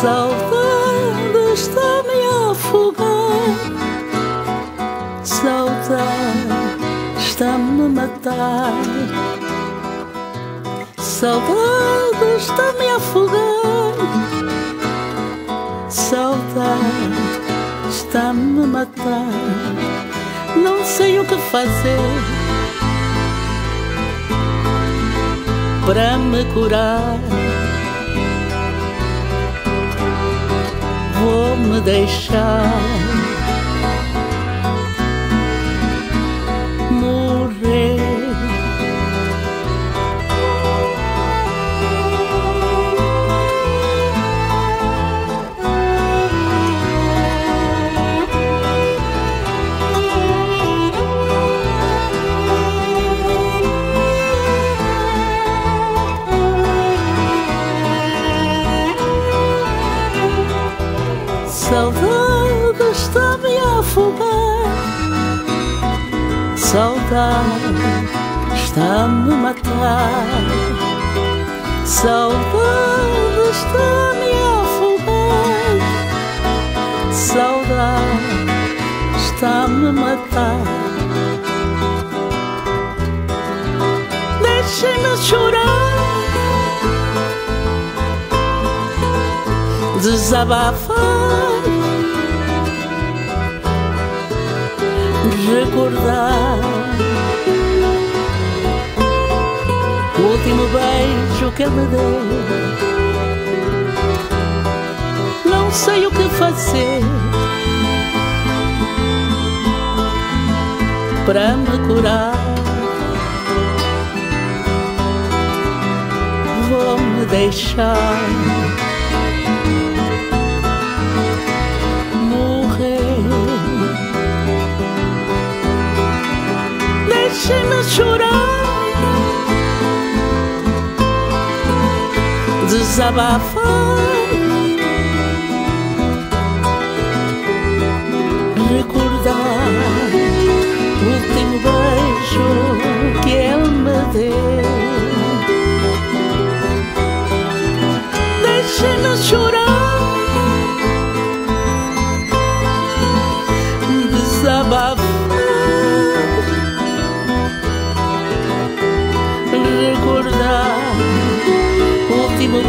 Saudade está-me a afogar. Saudade está-me a matar. Saudade está-me a afogar. Saudade está-me a matar. Não sei o que fazer Para me curar. Deixar Saudade está-me a afogar. Saudade está-me a matar. Saudade está-me a afogar. Saudade está-me a matar. Deixem-me chorar. Desabafar recordar o último beijo que me deu. Não sei o que fazer para me curar. Vou me deixar. Deixe-me chorar, desabafar, último